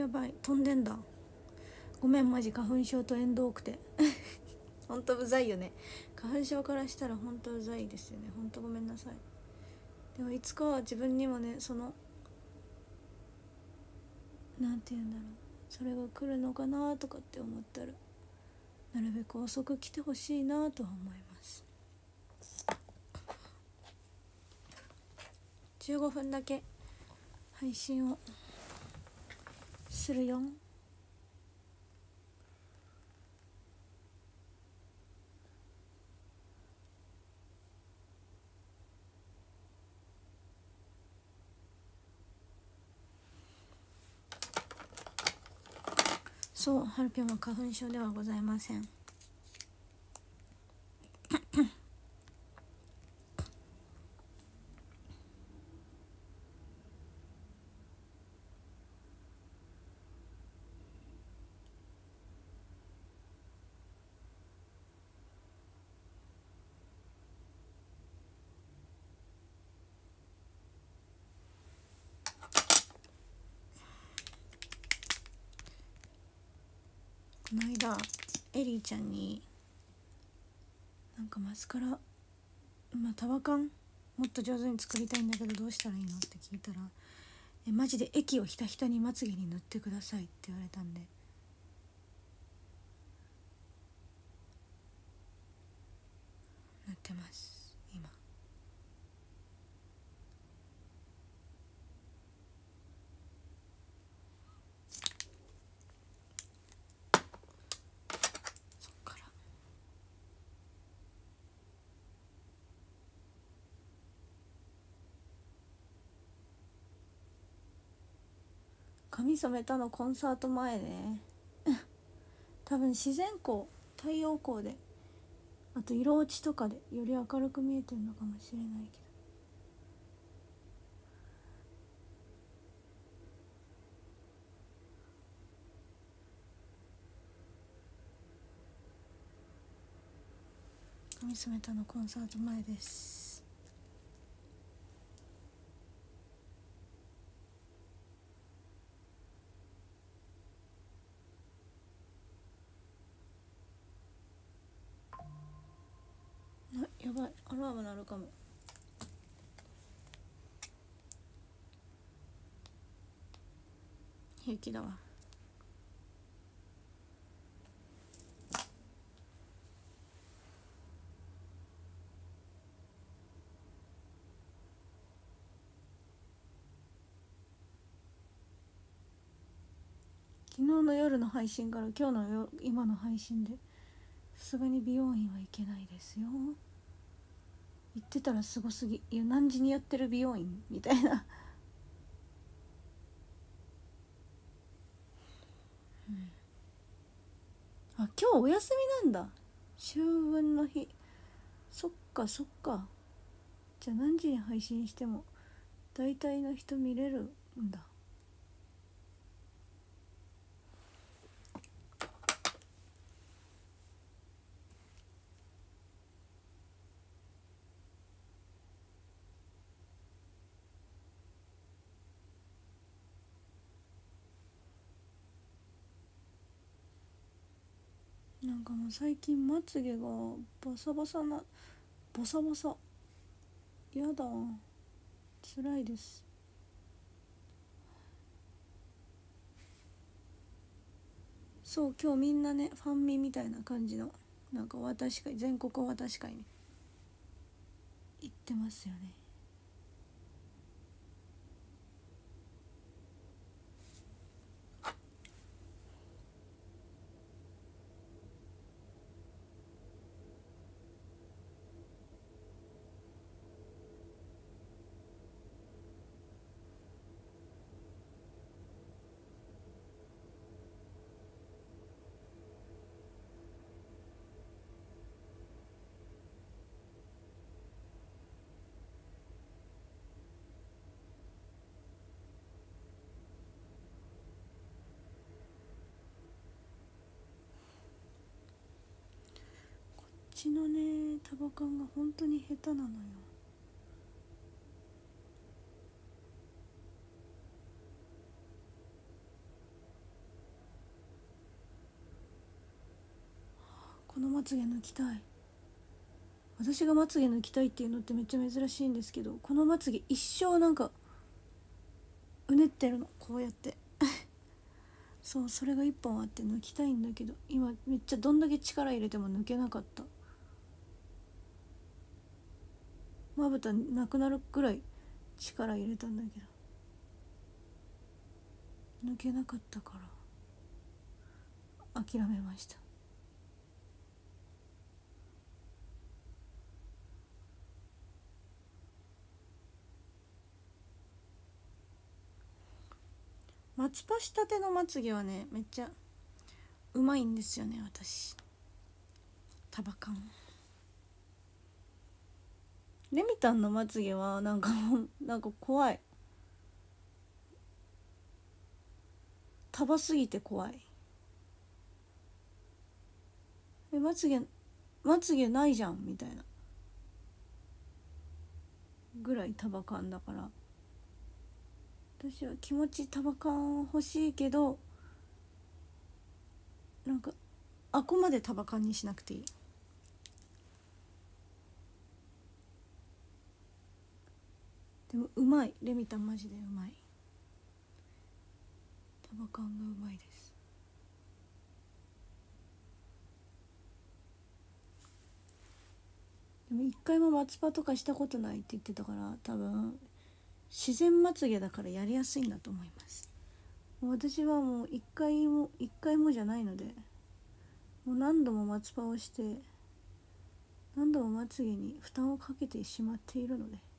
やばい。飛んでんだ。ごめんマジ花粉症と縁遠くて。ほんとうざいよね。花粉症からしたらほんとうざいですよね。ほんとごめんなさい。でもいつかは自分にもねそのなんて言うんだろう。それが来るのかなとかって思ったらなるべく遅く来てほしいなとは思います。15分だけ配信をするよ。そうハルピョンは花粉症ではございません。この間エリーちゃんになんかマスカラまあ束感もっと上手に作りたいんだけどどうしたらいいのって聞いたら「えマジで液をひたひたにまつげに塗ってください」って言われたんで。塗ってます。髪染めたのコンサート前ね。多分自然光太陽光であと色落ちとかでより明るく見えてるのかもしれないけど。髪染めたのコンサート前ですあやばいアラーム鳴るかも。平気だわ。昨日の夜の配信から今日のよ今の配信でさすがに美容院は行けないですよ。行ってたらすごすぎ。いや何時にやってる美容院？みたいな、うん、あ今日お休みなんだ。秋分の日。そっかそっか。じゃあ何時に配信しても大体の人見れるんだ。なんかもう最近まつげがボサボサなボサボサ。やだ。辛いです。そう今日みんなねファンミみたいな感じのなんか私会全国私会に行ってますよね。ちのねタバカンが本当に下手なのよ。このまつげ抜きたい。私がまつげ抜きたいっていうのってめっちゃ珍しいんですけどこのまつげ一生なんかうねってるの。こうやって。そうそれが一本あって抜きたいんだけど今めっちゃどんだけ力入れても抜けなかった。まぶたなくなるくらい力入れたんだけど。抜けなかったから。諦めました。松葉したてのまつげはねめっちゃうまいんですよね私。タバカンレミタンのまつげはなんかもなんか怖い。束すぎて怖い。えまつげまつげないじゃんみたいな。ぐらい束感だから。私は気持ち束感欲しいけどなんかあこまで束感にしなくていい。でもうまい。レミタンマジでうまい。束感がうまいです。でも一回も松葉とかしたことないって言ってたから多分自然まつげだからやりやすいんだと思います。私はもう一回も一回もじゃないのでもう何度も松葉をして何度もまつげに負担をかけてしまっているので。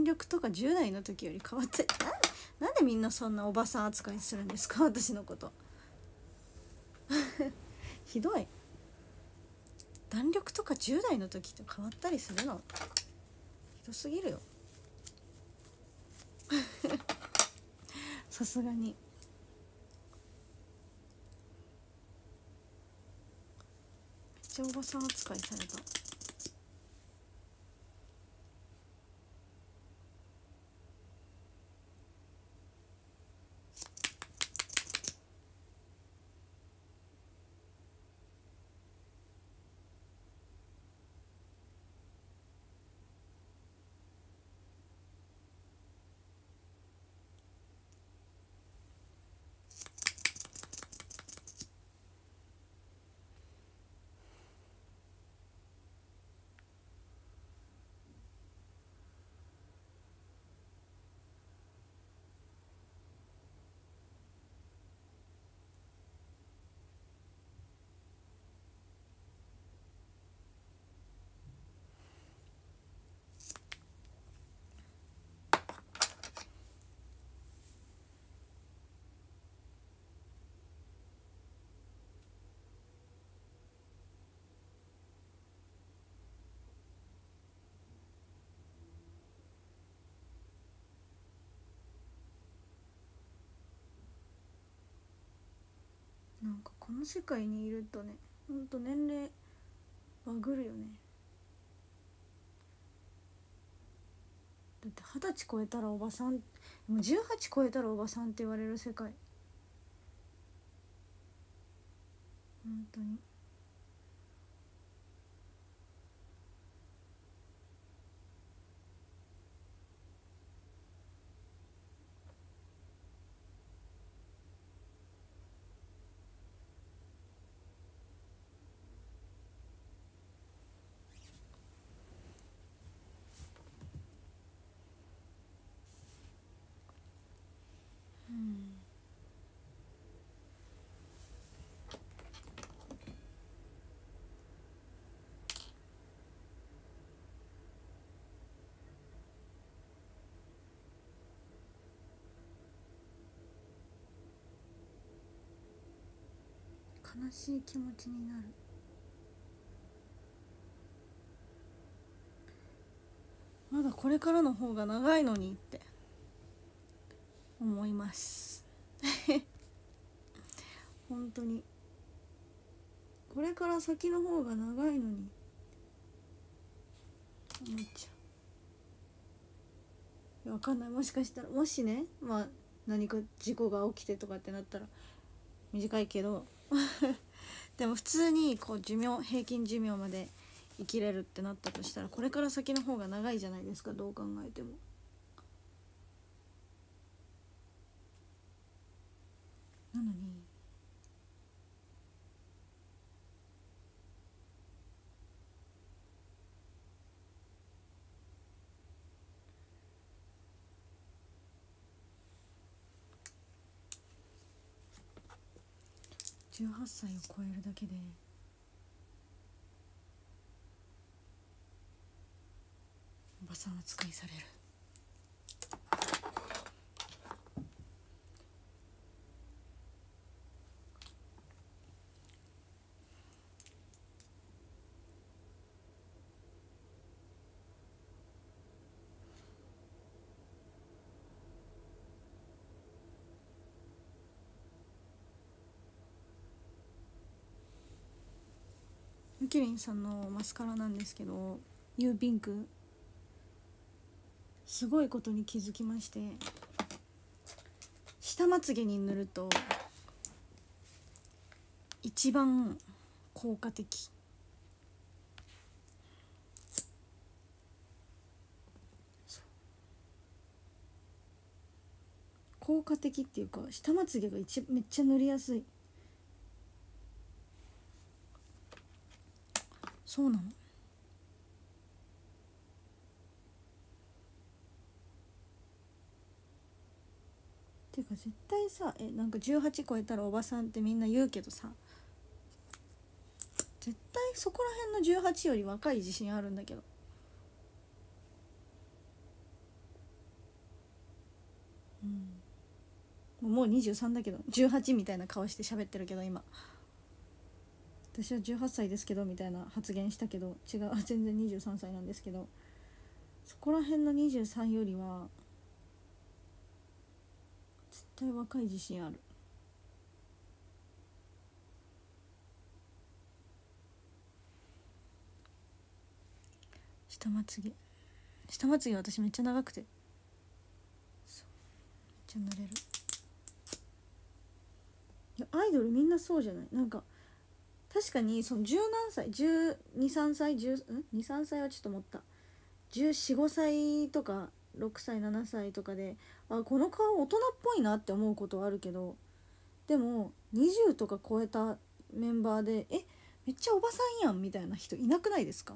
弾力とか10代の時より変わってななんでみんなそんなおばさん扱いするんですか？私のこと。ひどい。弾力とか10代の時と変わったりするの？ひどすぎるよ。さすがに。めっちゃおばさん扱いされたなんかこの世界にいるとねほんと年齢バグるよね。だって二十歳超えたらおばさんもう十八超えたらおばさんって言われる世界。本当に。悲しい気持ちになる。まだこれからの方が長いのにって。思います。本当に。これから先の方が長いのに。思っちゃう。いやわかんない。もしかしたらもしねまあ何か事故が起きてとかってなったら短いけど でも普通にこう寿命平均寿命まで生きれるってなったとしたらこれから先の方が長いじゃないですかどう考えても。なのに18歳を超えるだけで。おばさん扱いされる。ゆきりんさんのマスカラなんですけどユーピンク。すごいことに気づきまして下まつげに塗ると一番効果的。効果的っていうか下まつげが一めっちゃ塗りやすい。そうなの？ていうか絶対さえなんか18超えたらおばさんってみんな言うけどさ絶対そこら辺の18より若い自信あるんだけど。うん。もう23だけど18みたいな顔して喋ってるけど今。私は18歳ですけどみたいな発言したけど違う 全然23歳なんですけどそこら辺の23よりは絶対若い自信ある。下まつげ。下まつげ私めっちゃ長くて。めっちゃ塗れる。いやアイドルみんなそうじゃない？なんか確かにその十何歳123歳23歳はちょっと思った。1415歳とか6歳7歳とかであこの顔大人っぽいなって思うことはあるけどでも20とか超えたメンバーでえめっちゃおばさんやんみたいな人いなくないですか？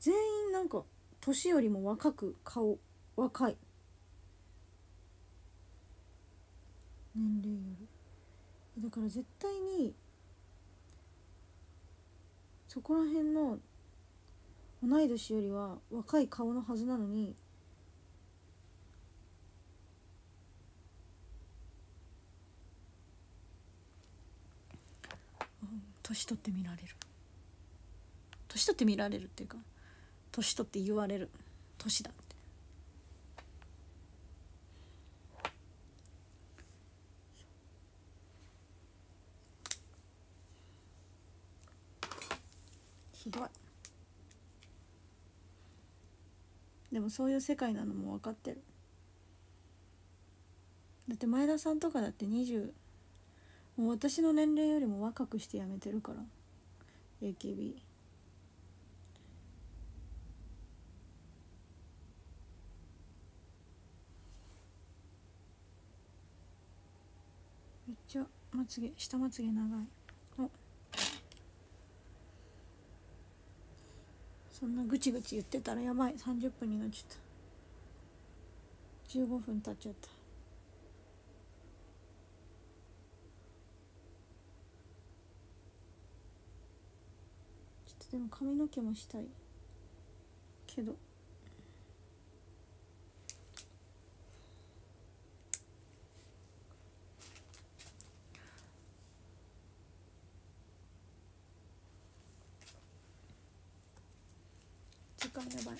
全員なんか年よりも若く顔若い。年齢より。だから絶対にそこら辺の同い年よりは若い顔のはずなのに年取って見られる。年取って見られるっていうか年取って言われる。年だひどいでもそういう世界なのも分かってる。だって前田さんとかだって20もう私の年齢よりも若くして辞めてるから。AKB めっちゃまつげ下まつげ長いおそんなぐちぐち言ってたらやばい。30分になっちゃった。15分経っちゃった。ちょっとでも髪の毛もしたい。けど。間やばい。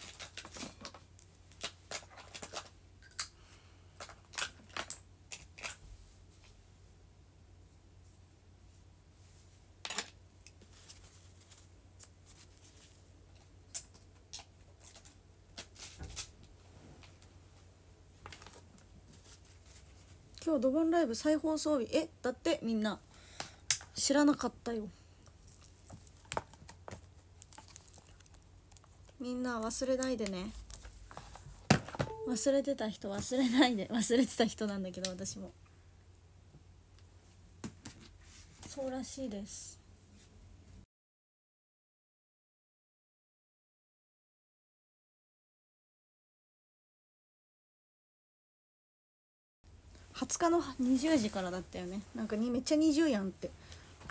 今日ドボンライブ再放送日。えだってみんな知らなかったよみんな忘れないでね。忘れてた人忘れないで。忘れてた人なんだけど私も。そうらしいです。20日の20時からだったよね。なんかにめっちゃ20やんって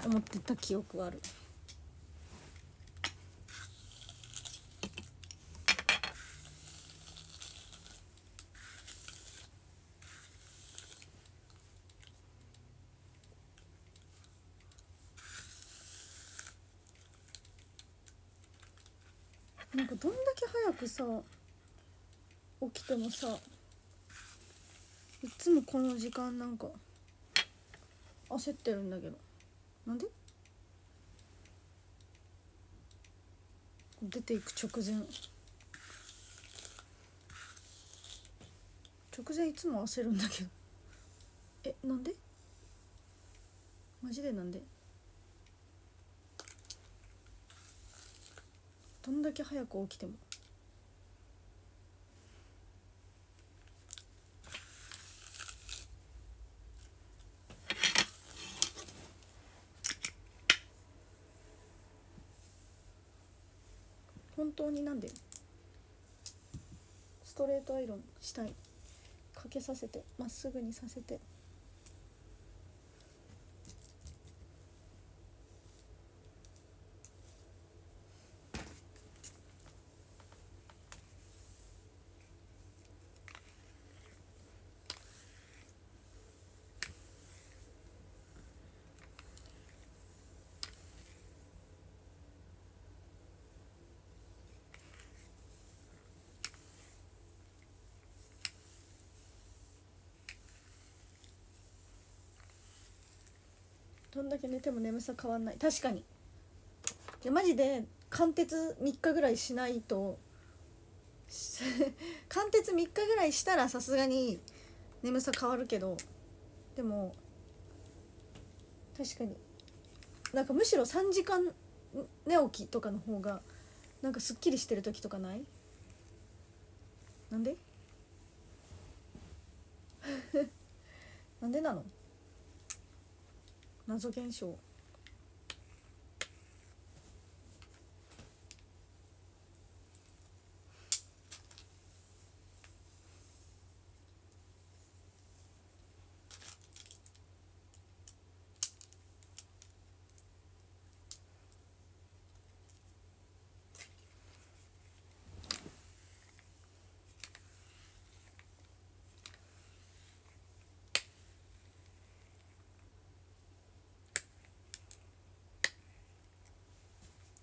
思ってた記憶はあるなんかどんだけ早くさ起きてもさいつもこの時間なんか焦ってるんだけど。なんで？出ていく直前。直前いつも焦るんだけど。えなんで？マジでなんで？どんだけ早く起きても。本当になんで？ストレートアイロンしたい。かけさせてまっすぐにさせて。どんだけ寝ても眠さ変わんない。確かに。いやマジで貫徹3日ぐらいしないと 貫徹3日ぐらいしたらさすがに眠さ変わるけどでも確かに。なんかむしろ3時間寝起きとかの方がなんかすっきりしてる時とかない？なんで？なんでなの？謎現象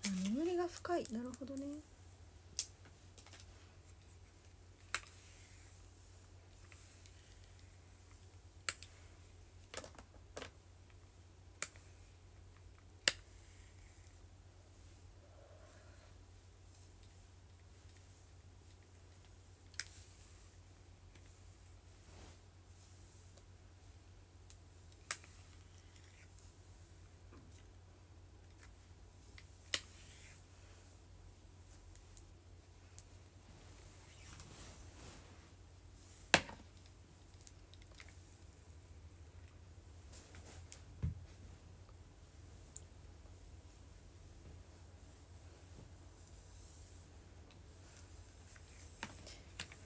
あ眠りが深い。なるほどね。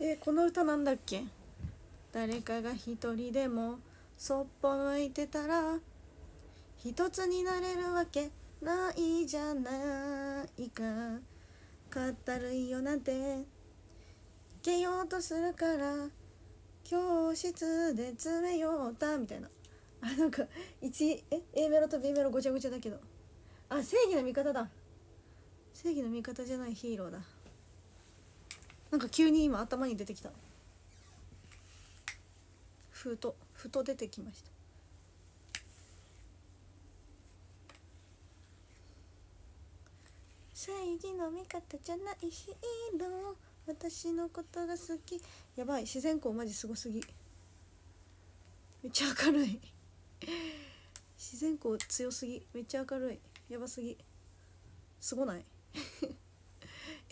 えこの歌なんだっけ？誰かが一人でもそっぽ向いてたら一つになれるわけないじゃないか。かったるいよなんて。けようとするから教室で詰めようた。みたいな。あなんか1え A メロと B メロごちゃごちゃだけど。あ正義の味方だ。正義の味方じゃないヒーローだ。なんか急に今頭に出てきた。ふとふと出てきました。正義の味方じゃないヒーロー。私のことが好き。やばい自然光マジすごすぎ。めっちゃ明るい。自然光強すぎ。めっちゃ明るい。やばすぎ。すごない？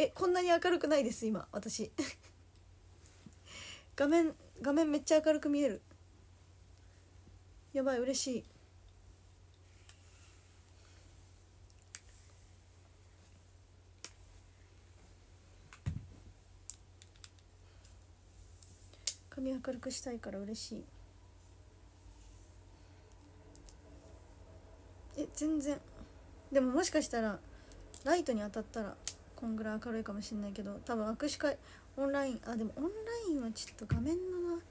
えこんなに明るくないです今私。画面画面めっちゃ明るく見える。やばい嬉しい。髪明るくしたいから嬉しい。え全然。でももしかしたらライトに当たったら。こんぐらい明るいかもしれないけど多分握手会オンラインあでもオンラインはちょっと画面のな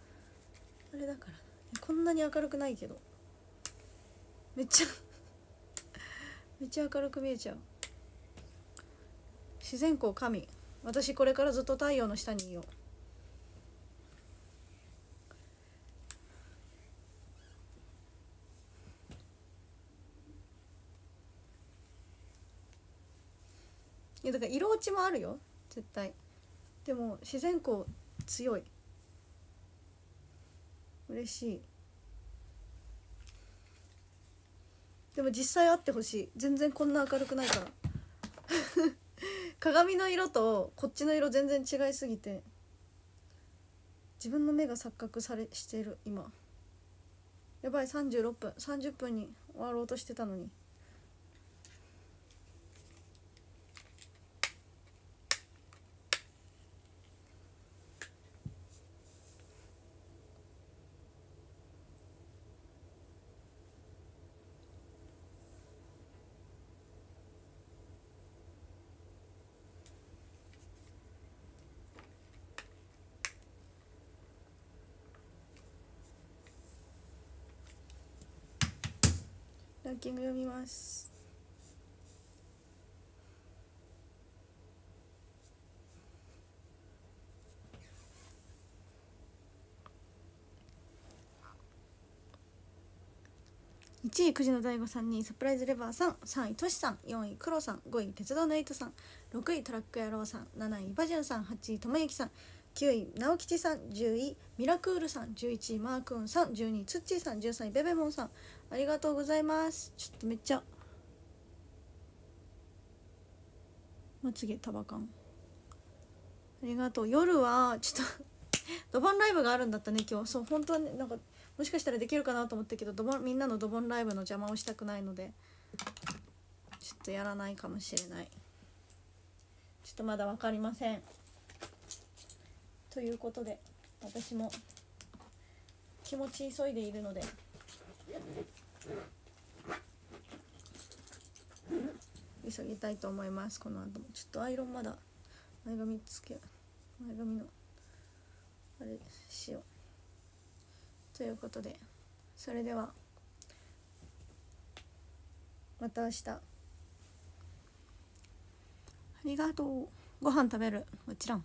あれだからこんなに明るくないけどめっちゃ めっちゃ明るく見えちゃう。自然光神。私これからずっと太陽の下にいよう。いやだからちもあるよ。絶対。でも自然光強い。嬉しい。でも実際あってほしい。全然こんな明るくないから。鏡の色とこっちの色全然違いすぎて。自分の目が錯覚されしてる今。やばい36分。30分に終わろうとしてたのに。ランキング読みます。1位くじの大悟さん2位サプライズレバーさん3位としさん4位クロさん5位鉄道のエイトさん6位トラック野郎さん7位バジュンさん8位ともゆきさん9位直吉さん10位ミラクールさん11位マークンさん12位ツッチーさん13位ベベモンさん。ありがとうございます。ちょっとめっちゃまつげタバカン。ありがとう。夜はちょっと ドボンライブがあるんだったね今日。そう本当はねなんかもしかしたらできるかなと思ったけどドボンみんなのドボンライブの邪魔をしたくないのでちょっとやらないかもしれない。ちょっとまだ分かりません。ということで私も気持ち急いでいるので急ぎたいと思います。この後も。ちょっとアイロンまだ前髪つけ前髪のあれしよう。ということでそれではまた明日。ありがとう。ご飯食べる。もちろん。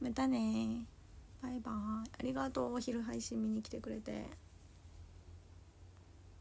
またね。バイバイ。ありがとう。お昼配信見に来てくれて。